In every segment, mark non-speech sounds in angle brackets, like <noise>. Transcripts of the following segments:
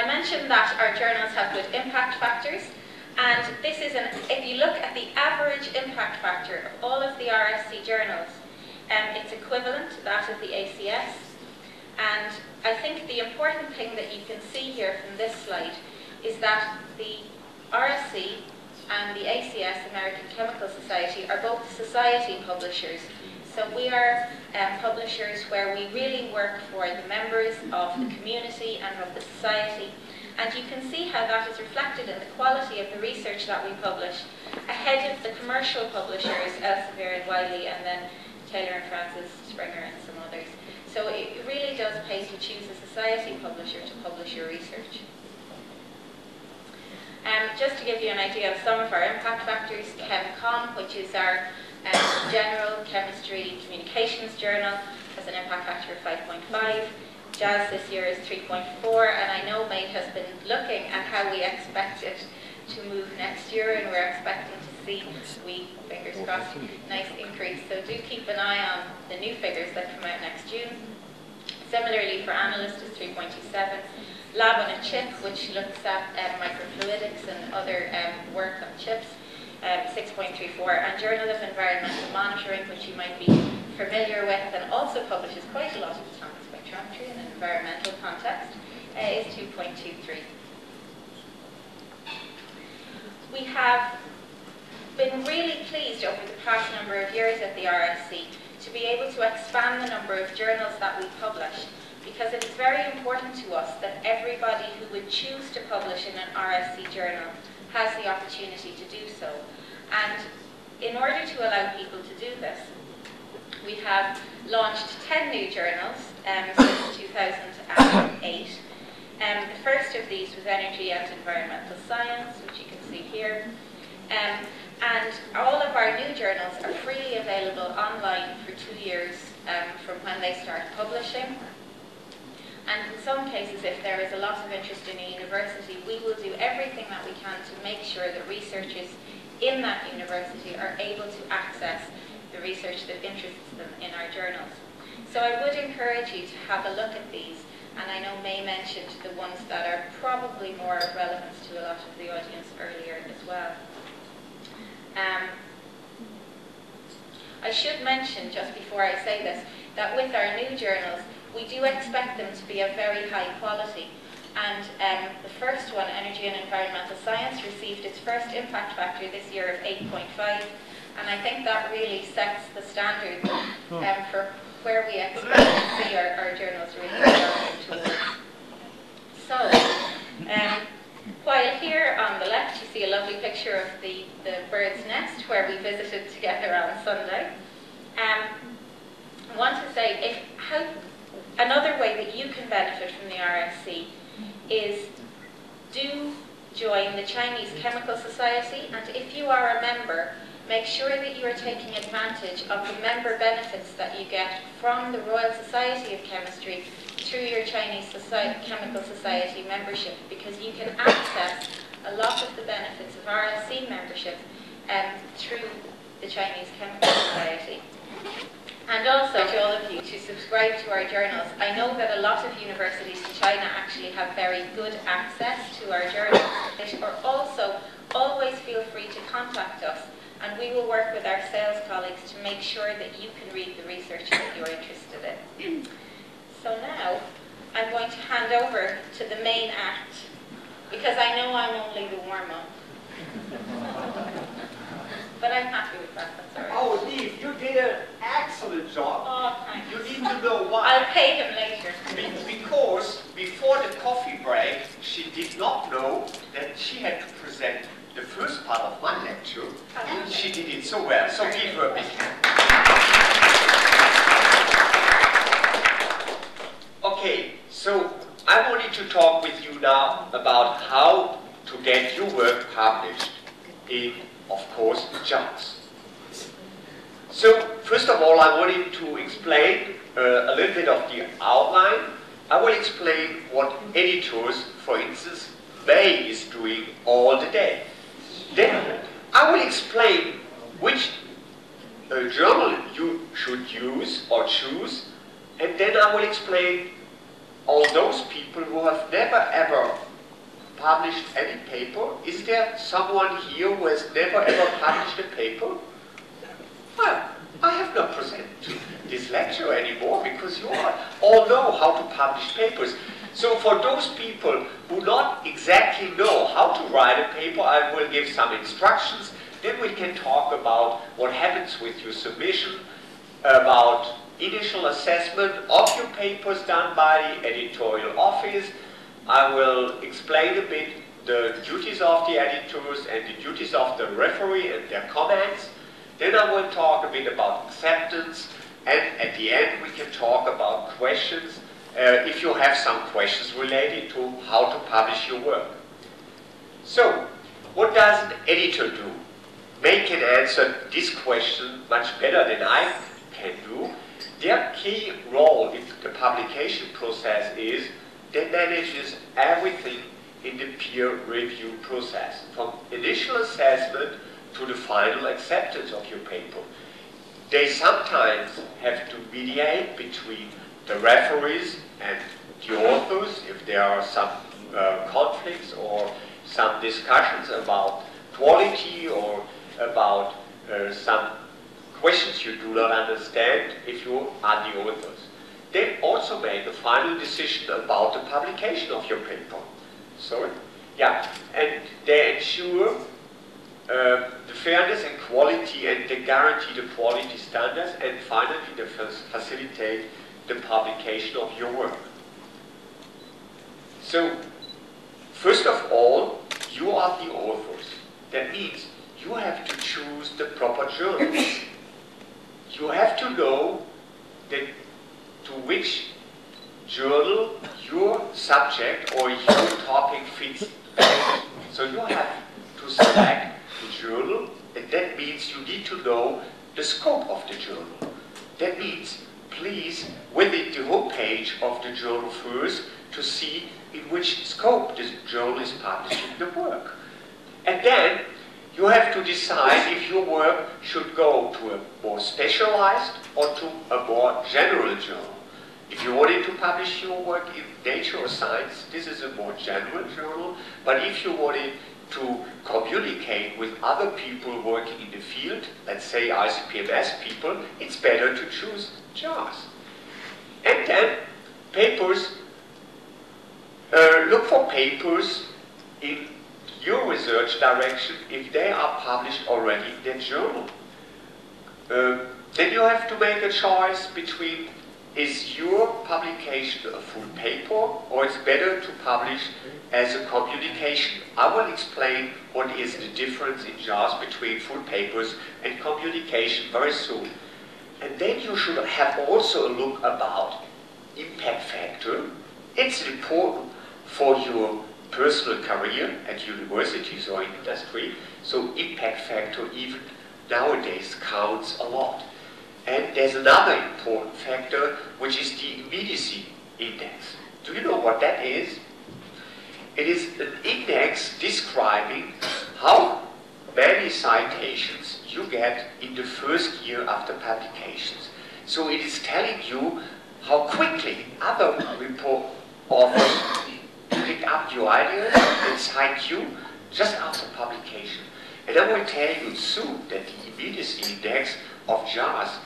I mentioned that our journals have good impact factors, and this is an, if you look at the average impact factor of all of the RSC journals, um, it's equivalent to that of the ACS. And I think the important thing that you can see here from this slide is that the RSC and the ACS, American Chemical Society, are both society publishers. So we are um, publishers where we really work for the members of the community and of the society. And you can see how that is reflected in the quality of the research that we publish ahead of the commercial publishers, Elsevier and Wiley, and then Taylor and Francis, Springer, and some others. So it really does pay to choose a society publisher to publish your research. Um, just to give you an idea of some of our impact factors, ChemComm, which is our general chemistry communications journal, has an impact factor of 5.5. JAAS this year is 3.4, and I know Mate has been looking at how we expect it to move next year, and we're expecting to see, we, fingers crossed, nice increase. So do keep an eye on the new figures that come out next June. Similarly, for analyst is 3.27. Lab on a chip, which looks at um, microfluidics and other um, work on chips, um, 6.34, and Journal of Environmental Monitoring, which you might be familiar with and also publishes quite a lot of atomic spectrometry in an environmental context, uh, is 2.23. We have been really pleased over the past number of years at the RSC to be able to expand the number of journals that we publish because it is very important to us that everybody who would choose to publish in an RSC journal has the opportunity to do so. And in order to allow people to do this, we have launched 10 new journals um, since 2008. Um, the first of these was Energy and Environmental Science, which you can see here. Um, and all of our new journals are freely available online for two years um, from when they start publishing. And in some cases, if there is a lot of interest in a university, we will do everything that we can to make sure that researchers in that university are able to access the research that interests them in our journals. So I would encourage you to have a look at these, and I know May mentioned the ones that are probably more relevant to a lot of the audience earlier as well. Um, I should mention, just before I say this, that with our new journals, we do expect them to be of very high quality. And um, the first one, Energy and Environmental Science, received its first impact factor this year of 8.5. And I think that really sets the standard <coughs> um, for where we <coughs> expect to see our, our journals really towards. So, um, while here on the left you see a lovely picture of the, the bird's nest where we visited together on Sunday, um, I want to say if how another way that you can benefit from the RSC is do join the Chinese Chemical Society and if you are a member make sure that you are taking advantage of the member benefits that you get from the Royal Society of Chemistry through your Chinese Society, Chemical Society membership because you can access a lot of the benefits of RSC membership um, through the Chinese Chemical Society. And also to all of you to subscribe to our journals. I know that a lot of universities in China actually have very good access to our journals, or also always feel free to contact us and we will work with our sales colleagues to make sure that you can read the research that you're interested in. So now, I'm going to hand over to the main act, because I know I'm only the warm-up. But I'm happy with that, that's all right. Oh, Eve, you did an excellent job. Oh, thanks. You need to know why. I'll pay him later. Be- because before the coffee break, she did not know that she had to present the first part of my lecture, and she did it so well. So give her a big hand. Okay, so I wanted to talk with you now about how to get your work published in, of course, JAAS. So, first of all, I wanted to explain uh, a little bit of the outline. I will explain what editors, for instance, May is doing all the day. Then I will explain which uh, journal you should use or choose, and then I will explain all those people who have never ever published any paper? Is there someone here who has never ever published a paper? Well, I have not presented this lecture anymore because you all know how to publish papers. So for those people who not exactly know how to write a paper, I will give some instructions. Then we can talk about what happens with your submission, about initial assessment of your papers done by the editorial office. I will explain a bit the duties of the editors and the duties of the referee and their comments. Then I will talk a bit about acceptance, and at the end we can talk about questions uh, if you have some questions related to how to publish your work. So, what does an editor do? They can answer this question much better than I can do. Their key role in the publication process is they manages everything in the peer review process, from initial assessment to the final acceptance of your paper. They sometimes have to mediate between the referees and the authors if there are some uh, conflicts or some discussions about quality or about uh, some questions you do not understand if you are the authors. They also make the final decision about the publication of your paper. Sorry? Yeah, and they ensure uh, the fairness and quality and they guarantee the quality standards and finally they facilitate the publication of your work. So, first of all, you are the authors. That means you have to choose the proper journal. you have to know that to which journal your subject or your topic fits best. So you have to select the journal, and that means you need to know the scope of the journal. That means please visit the home page of the journal first to see in which scope the journal is publishing the work. And then you have to decide if your work should go to a more specialized or to a more general journal. If you wanted to publish your work in Nature or Science, this is a more general journal. But if you wanted to communicate with other people working in the field, let's say ICP-MS people, it's better to choose JAAS. And then papers, uh, look for papers in your research direction if they are published already in the journal. Uh, then you have to make a choice between is your publication a full paper or it's better to publish as a communication? I will explain what is the difference in JAAS between full papers and communication very soon. And then you should have also a look about impact factor. It's important for your personal career at universities or in industry, so impact factor even nowadays counts a lot. And there's another important factor, which is the immediacy index. Do you know what that is? It is an index describing how many citations you get in the first year after publications. So it is telling you how quickly other report authors pick up your ideas and cite you just after publication. And I will tell you soon that the immediacy index of JAAS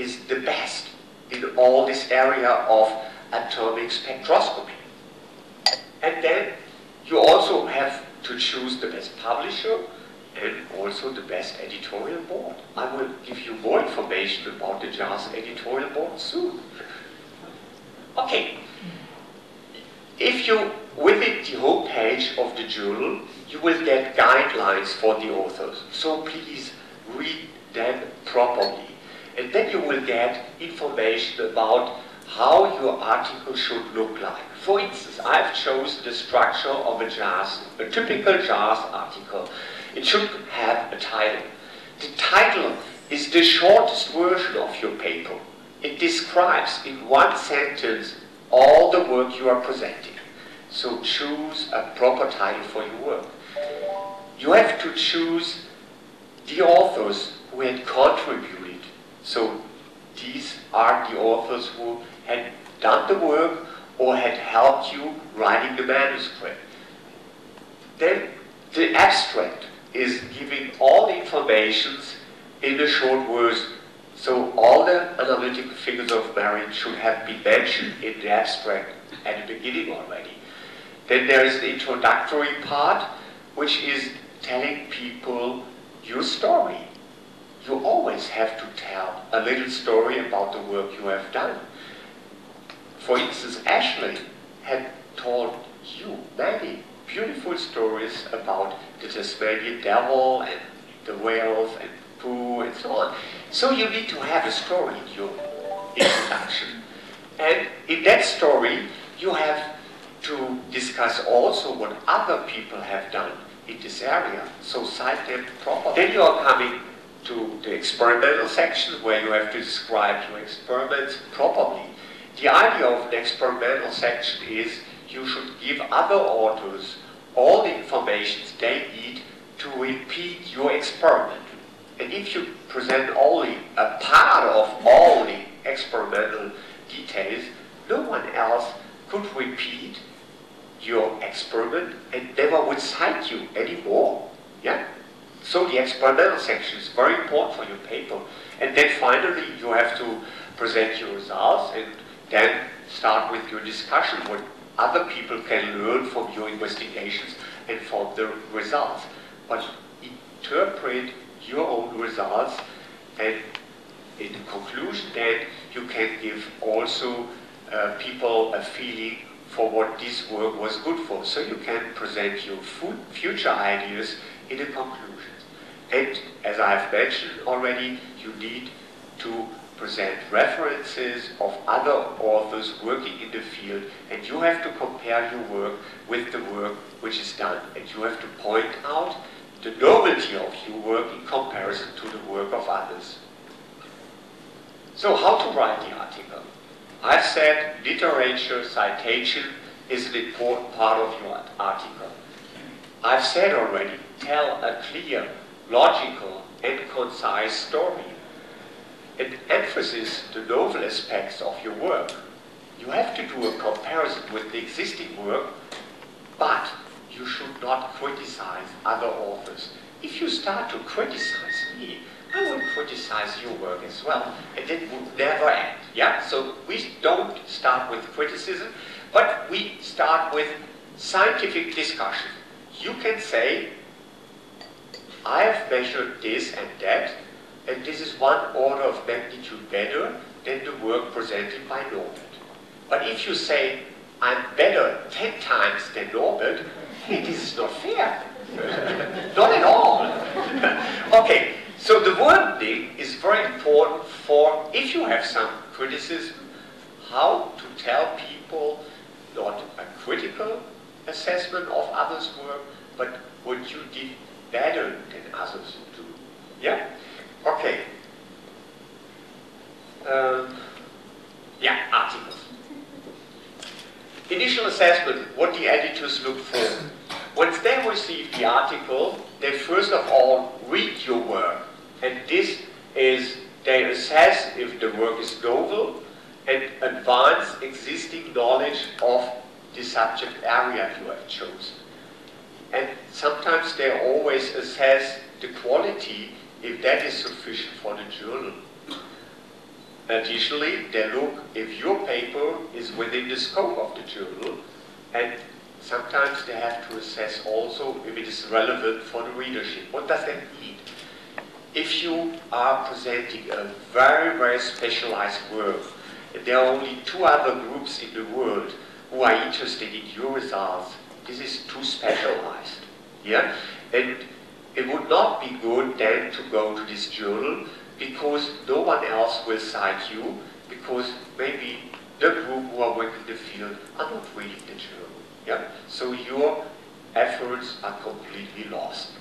is the best in all this area of atomic spectroscopy. And then you also have to choose the best publisher and also the best editorial board. I will give you more information about the JAAS editorial board soon. Okay. If you visit the home page of the journal, you will get guidelines for the authors. So please read them properly. And then you will get information about how your article should look like. For instance, I've chosen the structure of a JAAS, a typical JAAS article. It should have a title. The title is the shortest version of your paper. It describes in one sentence all the work you are presenting. So choose a proper title for your work. You have to choose the authors who had contributed. So these are the authors who had done the work or had helped you writing the manuscript. then the abstract is giving all the informations in a short verse. So all the analytical figures of merit should have been mentioned in the abstract at the beginning already. Then there is the introductory part, which is telling people your story. You always have to tell a little story about the work you have done. For instance, Ashley had told you many beautiful stories about the Tasmanian devil and the whales and poo and so on. So you need to have a story in your introduction. And in that story, you have to discuss also what other people have done in this area. So cite them properly. Then you are coming to the experimental section where you have to describe your experiments properly. The idea of the experimental section is you should give other authors all the information they need to repeat your experiment. And if you present only a part of all the experimental details, no one else could repeat your experiment and never would cite you anymore. Yeah? So the experimental section is very important for your paper. And then finally you have to present your results and then start with your discussion what other people can learn from your investigations and from the results. But interpret your own results and in the conclusion then you can give also uh, people a feeling for what this work was good for. So you can present your future ideas in the conclusions. And as I've mentioned already, you need to present references of other authors working in the field and you have to compare your work with the work which is done and you have to point out the novelty of your work in comparison to the work of others. So how to write the article? I've said literature citation is an important part of your article. I've said already, tell a clear, logical, and concise story. It emphasizes the novel aspects of your work. You have to do a comparison with the existing work, but you should not criticize other authors. If you start to criticize me, I will criticize your work as well, and it would never end. Yeah, so we don't start with criticism, but we start with scientific discussion. You can say, I have measured this and that, and this is one order of magnitude better than the work presented by Norbert. But if you say, I'm better 10 times than Norbert, hey, this is not fair. <laughs> not at all. <laughs> okay, so the wording is very important for, if you have some criticism, how to tell people not a critical assessment of others' work, but what you did better than others do. Yeah? Okay. Um, yeah, articles. Initial assessment, what the editors look for. Once they receive the article, they first of all read your work and this is, they assess if the work is novel and advance existing knowledge of the subject area you have chosen. And sometimes they always assess the quality if that is sufficient for the journal. Additionally, they look if your paper is within the scope of the journal and sometimes they have to assess also if it is relevant for the readership. What does that mean? if you are presenting a very, very specialized work, there are only two other groups in the world who are interested in your results, this is too specialized. Yeah? And it would not be good then to go to this journal because no one else will cite you because maybe the group who are working in the field are not reading the journal. Yeah? So your efforts are completely lost.